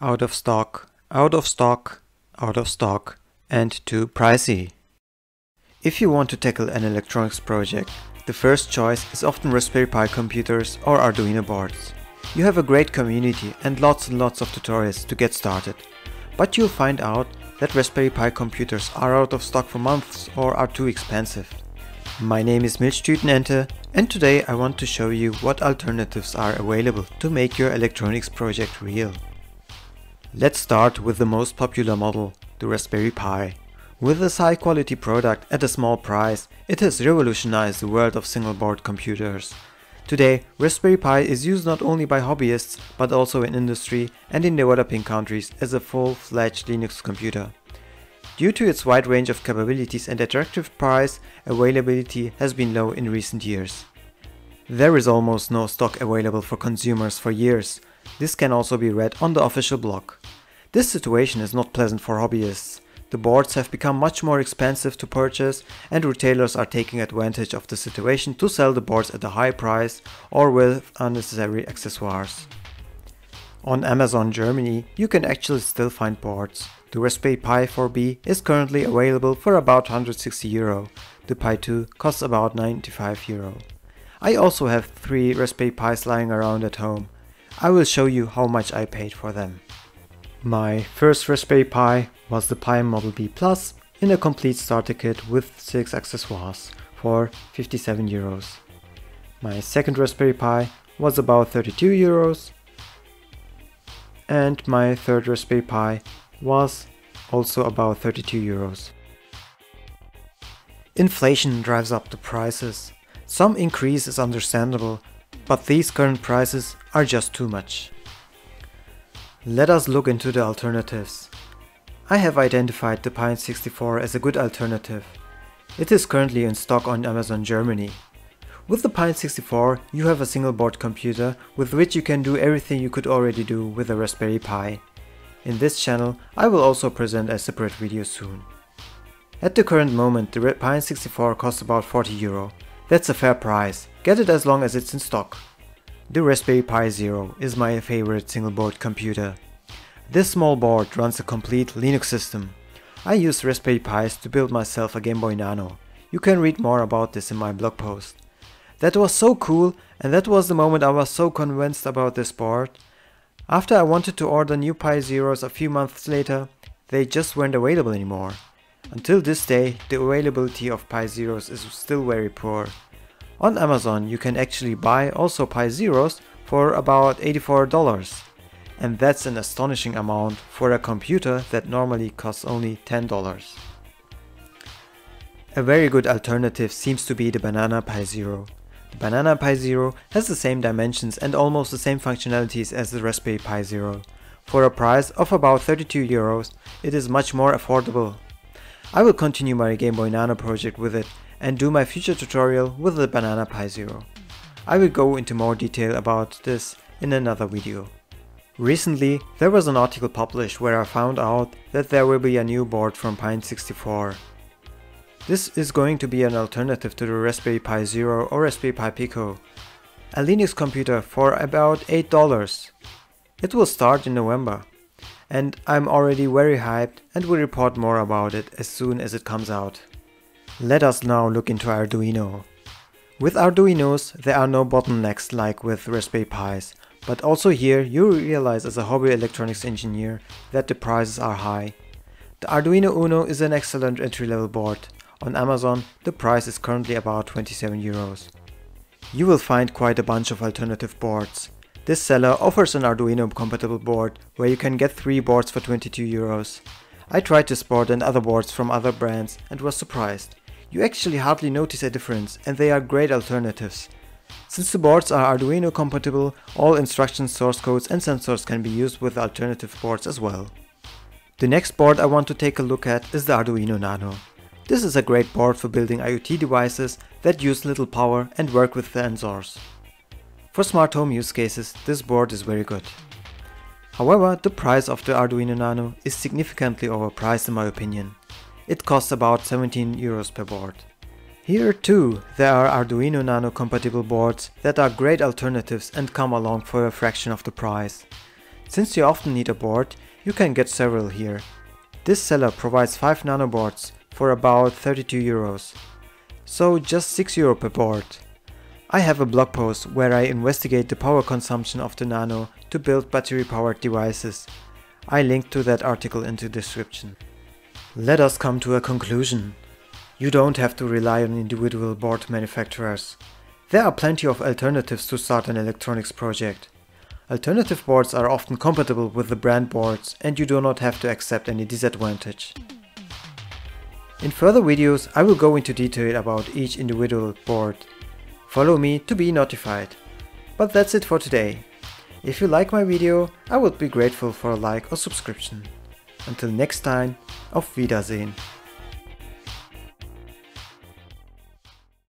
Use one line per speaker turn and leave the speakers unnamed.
out of stock, out of stock, out of stock, and too pricey. If you want to tackle an electronics project, the first choice is often Raspberry Pi computers or Arduino boards. You have a great community and lots and lots of tutorials to get started. But you'll find out that Raspberry Pi computers are out of stock for months or are too expensive. My name is Milchtütenente and today I want to show you what alternatives are available to make your electronics project real. Let's start with the most popular model, the Raspberry Pi. With this high quality product at a small price, it has revolutionized the world of single board computers. Today, Raspberry Pi is used not only by hobbyists, but also in industry and in developing countries as a full-fledged Linux computer. Due to its wide range of capabilities and attractive price, availability has been low in recent years. There is almost no stock available for consumers for years. This can also be read on the official blog. This situation is not pleasant for hobbyists. The boards have become much more expensive to purchase and retailers are taking advantage of the situation to sell the boards at a high price or with unnecessary accessories. On Amazon Germany, you can actually still find boards. The Raspberry Pi 4B is currently available for about 160 euro. The Pi 2 costs about 95 euro. I also have three Raspberry Pis lying around at home. I will show you how much I paid for them. My first Raspberry Pi was the Pi Model B Plus in a complete starter kit with 6 accessoires for 57 euros. My second Raspberry Pi was about 32 euros and my third Raspberry Pi was also about 32 euros. Inflation drives up the prices. Some increase is understandable, but these current prices are just too much. Let us look into the alternatives. I have identified the Pine 64 as a good alternative. It is currently in stock on Amazon Germany. With the Pine 64 you have a single board computer with which you can do everything you could already do with a Raspberry Pi. In this channel I will also present a separate video soon. At the current moment the Pine 64 costs about 40 euro. That's a fair price, get it as long as it's in stock. The Raspberry Pi Zero is my favorite single board computer. This small board runs a complete Linux system. I use Raspberry Pis to build myself a Game Boy Nano. You can read more about this in my blog post. That was so cool and that was the moment I was so convinced about this board. After I wanted to order new Pi Zeros a few months later, they just weren't available anymore. Until this day, the availability of Pi Zeros is still very poor. On Amazon you can actually buy also Pi Zeros for about $84 and that's an astonishing amount for a computer that normally costs only $10. A very good alternative seems to be the Banana Pi Zero. The Banana Pi Zero has the same dimensions and almost the same functionalities as the Raspberry Pi Zero. For a price of about 32 euros, it is much more affordable. I will continue my Game Boy Nano project with it and do my future tutorial with the Banana Pi Zero. I will go into more detail about this in another video. Recently, there was an article published where I found out that there will be a new board from Pine 64. This is going to be an alternative to the Raspberry Pi Zero or Raspberry Pi Pico. A Linux computer for about $8. It will start in November. And I'm already very hyped and will report more about it as soon as it comes out. Let us now look into Arduino. With Arduinos there are no bottlenecks like with Raspberry Pis, but also here you realize as a hobby electronics engineer that the prices are high. The Arduino Uno is an excellent entry-level board. On Amazon the price is currently about 27 euros. You will find quite a bunch of alternative boards. This seller offers an Arduino compatible board where you can get 3 boards for 22 euros. I tried this board and other boards from other brands and was surprised. You actually hardly notice a difference and they are great alternatives. Since the boards are Arduino compatible, all instruction source codes and sensors can be used with alternative boards as well. The next board I want to take a look at is the Arduino Nano. This is a great board for building IoT devices that use little power and work with sensors. For smart home use cases, this board is very good. However, the price of the Arduino Nano is significantly overpriced in my opinion. It costs about 17 euros per board. Here too, there are Arduino Nano compatible boards that are great alternatives and come along for a fraction of the price. Since you often need a board, you can get several here. This seller provides 5 nano boards for about 32 euros. So just 6 euro per board. I have a blog post where I investigate the power consumption of the Nano to build battery powered devices. I link to that article in the description. Let us come to a conclusion. You don't have to rely on individual board manufacturers. There are plenty of alternatives to start an electronics project. Alternative boards are often compatible with the brand boards and you do not have to accept any disadvantage. In further videos I will go into detail about each individual board. Follow me to be notified. But that's it for today. If you like my video, I would be grateful for a like or subscription. Until next time, auf Wiedersehen.